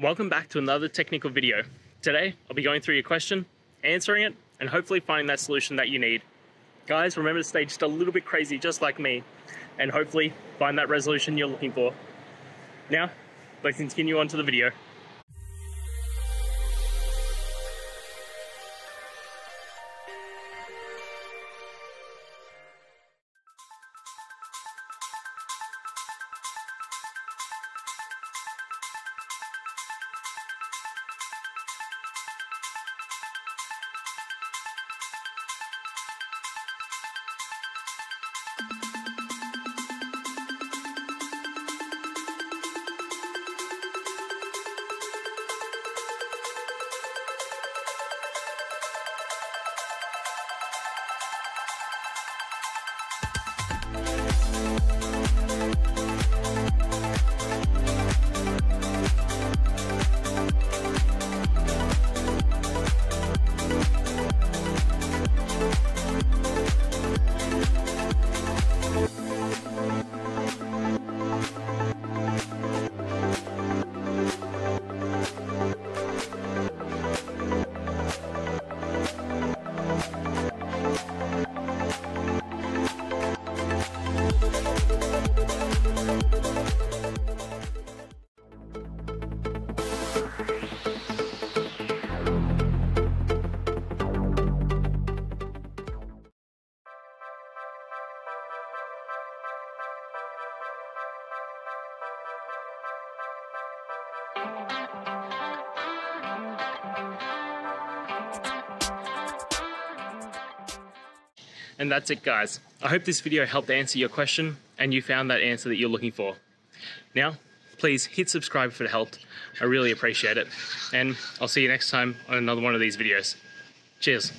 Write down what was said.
Welcome back to another technical video. Today, I'll be going through your question, answering it, and hopefully finding that solution that you need. Guys, remember to stay just a little bit crazy, just like me, and hopefully find that resolution you're looking for. Now, let's continue on to the video. And that's it guys. I hope this video helped answer your question and you found that answer that you're looking for. Now, please hit subscribe if it helped. I really appreciate it. And I'll see you next time on another one of these videos. Cheers.